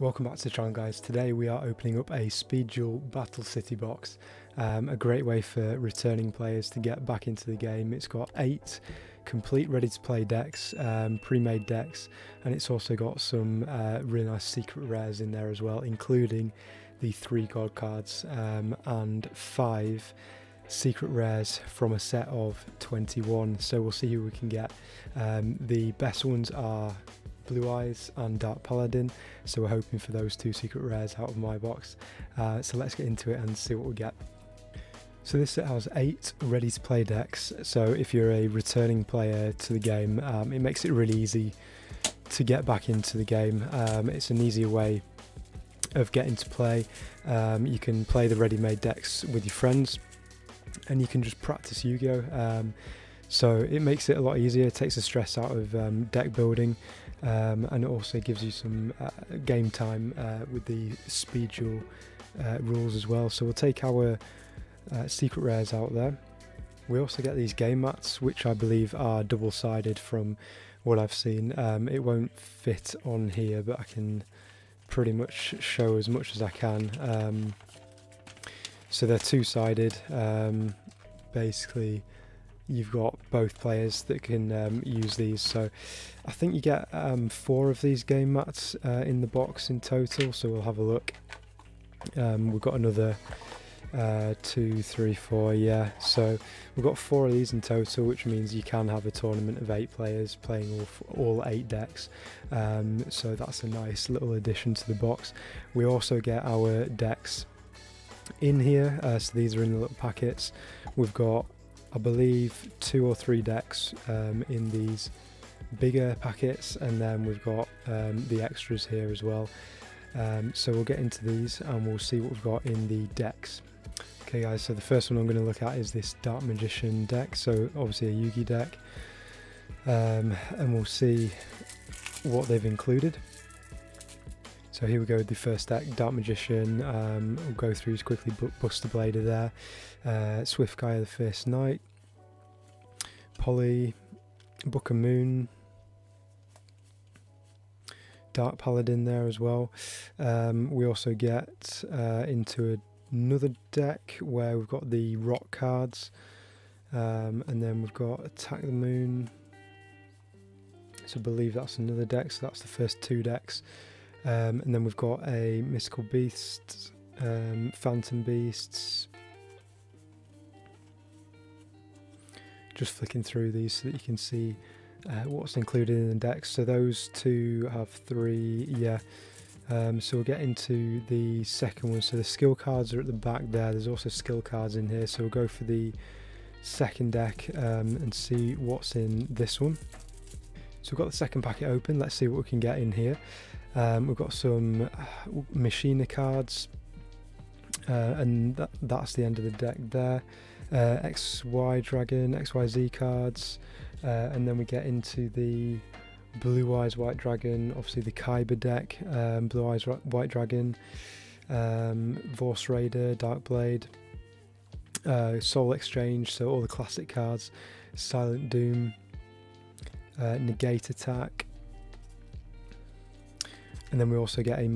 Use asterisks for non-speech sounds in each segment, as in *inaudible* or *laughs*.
Welcome back to the channel guys. Today we are opening up a Speed Duel Battle City box. Um, a great way for returning players to get back into the game. It's got eight complete ready to play decks, um, pre-made decks, and it's also got some uh, really nice secret rares in there as well, including the three god cards um, and five secret rares from a set of 21 so we'll see who we can get um, the best ones are Blue Eyes and Dark Paladin, so we're hoping for those two secret rares out of my box. Uh, so let's get into it and see what we get. So this set has eight ready to play decks, so if you're a returning player to the game, um, it makes it really easy to get back into the game. Um, it's an easier way of getting to play. Um, you can play the ready-made decks with your friends, and you can just practice Yu-Gi-Oh! Um, so it makes it a lot easier, it takes the stress out of um, deck building um, and it also gives you some uh, game time uh, with the speed duel uh, rules as well. So we'll take our uh, secret rares out there. We also get these game mats, which I believe are double-sided from what I've seen. Um, it won't fit on here, but I can pretty much show as much as I can. Um, so they're two-sided, um, basically you've got both players that can um, use these. So I think you get um, four of these game mats uh, in the box in total. So we'll have a look. Um, we've got another uh, two, three, four. Yeah, so we've got four of these in total, which means you can have a tournament of eight players playing all all eight decks. Um, so that's a nice little addition to the box. We also get our decks in here. Uh, so these are in the little packets. We've got I believe two or three decks um, in these bigger packets and then we've got um, the extras here as well. Um, so we'll get into these and we'll see what we've got in the decks. Okay guys so the first one I'm going to look at is this Dark Magician deck so obviously a Yugi deck. Um, and we'll see what they've included so here we go with the first deck, Dark Magician, um, we'll go through as quickly, Buster Blader there, uh, Swift Gaia the Fierce Knight, Polly, Book of Moon, Dark Paladin there as well. Um, we also get uh, into another deck where we've got the rock cards, um, and then we've got Attack the Moon. So I believe that's another deck, so that's the first two decks. Um, and then we've got a Mystical Beast, um, Phantom Beasts. Just flicking through these so that you can see uh, what's included in the decks. So those two have three, yeah. Um, so we'll get into the second one. So the skill cards are at the back there. There's also skill cards in here. So we'll go for the second deck um, and see what's in this one. So we've got the second packet open. Let's see what we can get in here. Um, we've got some uh, Machina cards, uh, and that, that's the end of the deck there. Uh, XY Dragon, XYZ cards, uh, and then we get into the Blue Eyes White Dragon, obviously the Kaiba deck, um, Blue Eyes White Dragon, um, Raider, Dark Blade, uh, Soul Exchange, so all the classic cards, Silent Doom, uh, Negate Attack, and then we also get a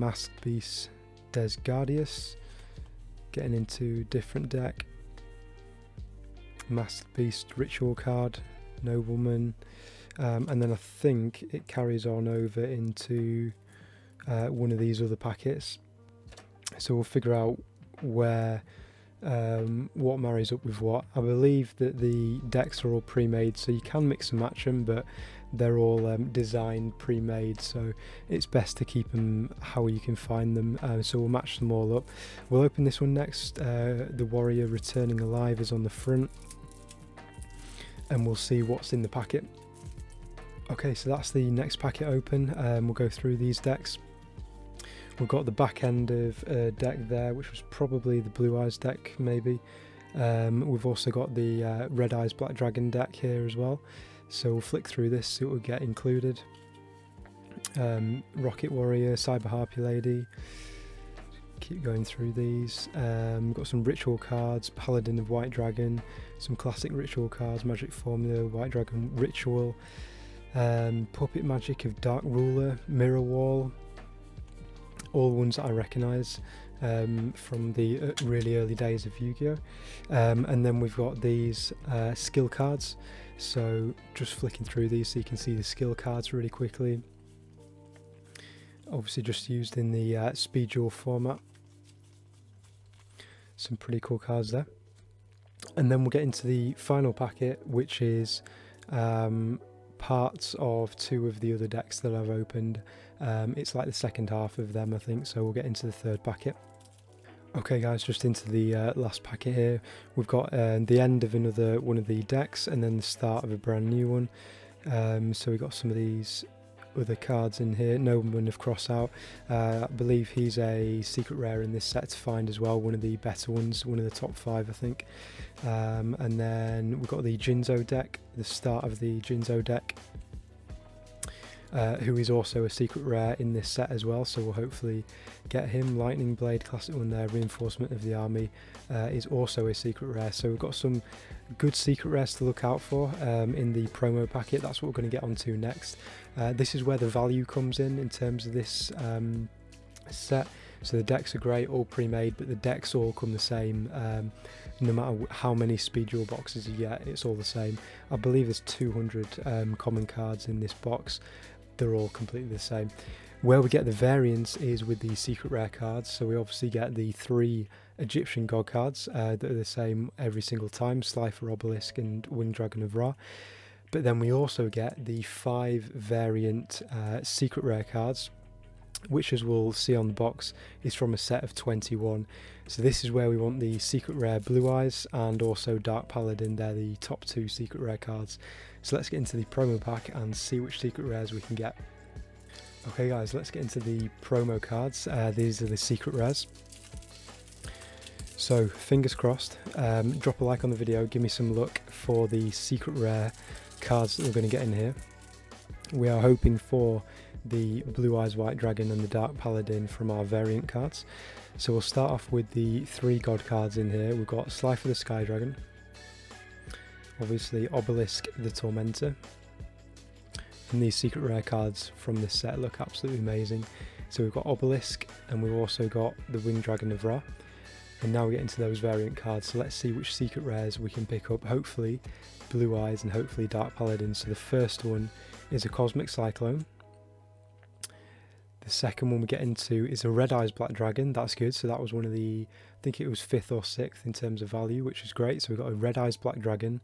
Beast Des Gardius, getting into different deck. Beast Ritual card, Nobleman, um, and then I think it carries on over into uh, one of these other packets. So we'll figure out where um, what marries up with what. I believe that the decks are all pre-made, so you can mix and match them, but they're all um, designed pre-made so it's best to keep them how you can find them. Uh, so we'll match them all up. We'll open this one next uh, the warrior returning alive is on the front. And we'll see what's in the packet. Okay so that's the next packet open. Um, we'll go through these decks. We've got the back end of a deck there which was probably the blue eyes deck maybe. Um, we've also got the uh, red eyes black dragon deck here as well so we'll flick through this, see what we get included. Um, Rocket Warrior, Cyber Harpy Lady. Keep going through these. Um, got some ritual cards, Paladin of White Dragon, some classic ritual cards, Magic Formula, White Dragon Ritual, um, Puppet Magic of Dark Ruler, Mirror Wall, all ones that I recognise um, from the uh, really early days of Yu-Gi-Oh! Um, and then we've got these uh, skill cards. So just flicking through these so you can see the skill cards really quickly. Obviously just used in the uh, speed duel format. Some pretty cool cards there. And then we'll get into the final packet, which is um, parts of two of the other decks that I've opened. Um, it's like the second half of them, I think, so we'll get into the third packet. Okay guys, just into the uh, last packet here. We've got uh, the end of another one of the decks and then the start of a brand new one. Um, so we've got some of these other cards in here. Nobleman of Crossout. Uh, I believe he's a secret rare in this set to find as well. One of the better ones, one of the top five, I think. Um, and then we've got the Jinzo deck, the start of the Jinzo deck. Uh, who is also a secret rare in this set as well, so we'll hopefully get him. Lightning Blade, classic one there, reinforcement of the army, uh, is also a secret rare. So we've got some good secret rares to look out for um, in the promo packet. That's what we're going to get onto next. Uh, this is where the value comes in in terms of this um, set. So the decks are great, all pre-made, but the decks all come the same. Um, no matter how many speed duel boxes you get, it's all the same. I believe there's 200 um, common cards in this box they're all completely the same. Where we get the variance is with the secret rare cards. So we obviously get the three Egyptian god cards uh, that are the same every single time Slifer Obelisk and Winged Dragon of Ra. But then we also get the five variant uh, secret rare cards, which as we'll see on the box is from a set of 21. So this is where we want the secret rare Blue Eyes and also Dark Paladin, they're the top two secret rare cards. So let's get into the promo pack and see which secret rares we can get. Okay guys, let's get into the promo cards. Uh, these are the secret rares. So fingers crossed, um, drop a like on the video, give me some luck for the secret rare cards that we're going to get in here. We are hoping for the Blue Eyes White Dragon and the Dark Paladin from our variant cards. So we'll start off with the three god cards in here. We've got Slifer the Sky Dragon, obviously Obelisk the Tormentor. And these secret rare cards from this set look absolutely amazing. So we've got Obelisk and we've also got the Winged Dragon of Ra. And now we get into those variant cards, so let's see which secret rares we can pick up. Hopefully Blue Eyes and hopefully Dark Paladin. So the first one is a Cosmic Cyclone. The second one we get into is a Red Eyes Black Dragon. That's good. So that was one of the, I think it was fifth or sixth in terms of value, which is great. So we've got a Red Eyes Black Dragon,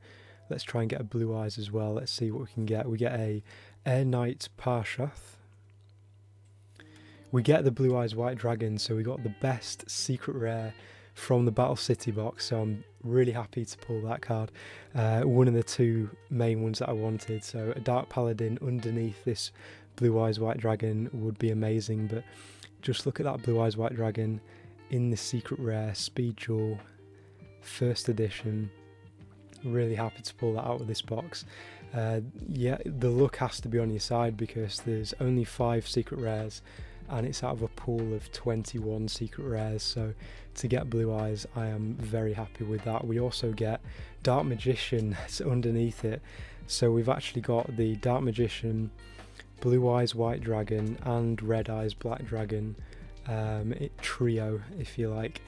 Let's try and get a blue eyes as well. Let's see what we can get. We get a Airknight Parshath. We get the blue eyes white dragon, so we got the best secret rare from the Battle City box. So I'm really happy to pull that card. Uh, one of the two main ones that I wanted. So a Dark Paladin underneath this blue eyes white dragon would be amazing. But just look at that blue eyes white dragon in the secret rare speed duel first edition really happy to pull that out of this box. Uh, yeah, the luck has to be on your side because there's only five secret rares and it's out of a pool of 21 secret rares. So to get blue eyes, I am very happy with that. We also get Dark Magician *laughs* underneath it. So we've actually got the Dark Magician, Blue Eyes White Dragon, and Red Eyes Black Dragon um, it, trio, if you like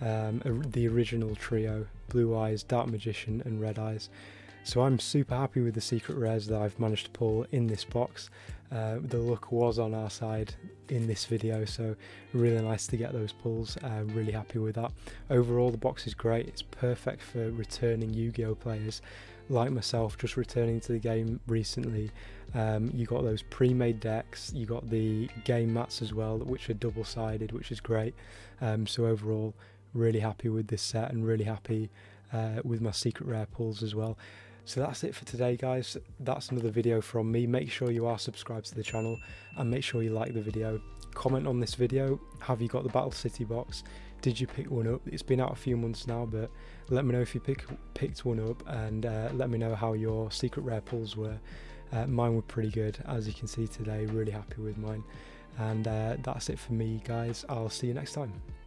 um, the original trio Blue Eyes, Dark Magician, and Red Eyes. So I'm super happy with the secret rares that I've managed to pull in this box. Uh, the luck was on our side in this video, so really nice to get those pulls. Uh, really happy with that. Overall, the box is great. It's perfect for returning Yu-Gi-Oh players like myself, just returning to the game recently. Um, you got those pre-made decks. You got the game mats as well, which are double-sided, which is great. Um, so overall, really happy with this set and really happy uh, with my secret rare pulls as well. So that's it for today guys, that's another video from me. Make sure you are subscribed to the channel and make sure you like the video. Comment on this video, have you got the Battle City box? Did you pick one up? It's been out a few months now but let me know if you pick, picked one up and uh, let me know how your secret rare pulls were. Uh, mine were pretty good as you can see today, really happy with mine. And uh, that's it for me guys, I'll see you next time.